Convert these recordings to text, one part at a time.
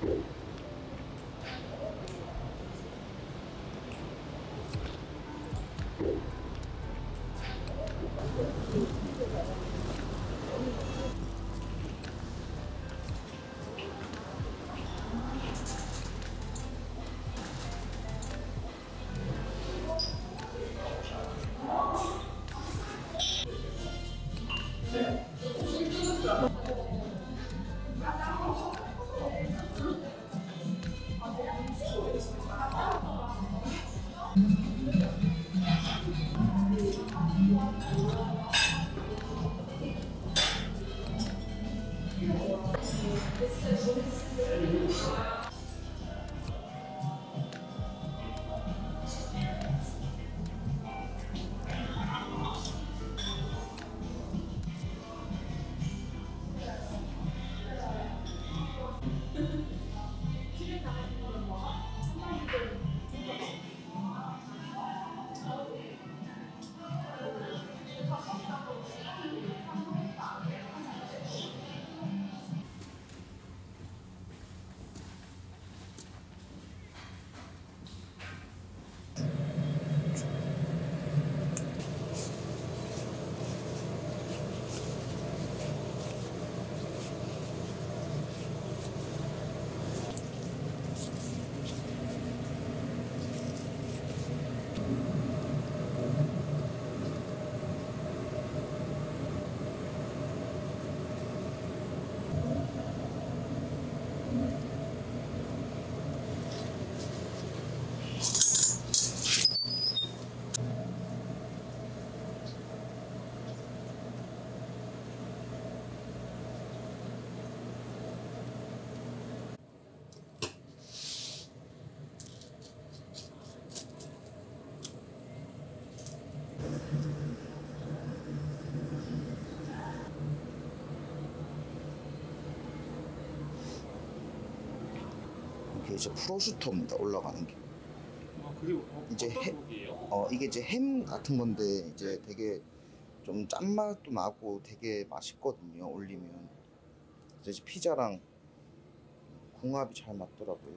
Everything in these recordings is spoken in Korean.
네. 그게 이제 프로슈터입니다. 올라가는 게. 아 그게 어, 이제 어떤 해-? 어 이게 이제 햄 같은 건데 이제 되게 좀 짠맛도 나고 되게 맛있거든요. 올리면. 그래서 이제 피자랑 궁합이 잘 맞더라고요.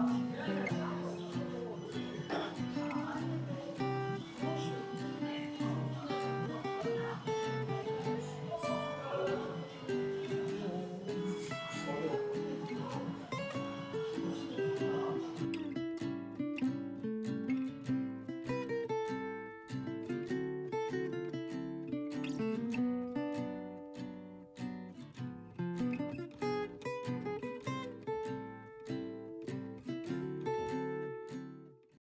Amen.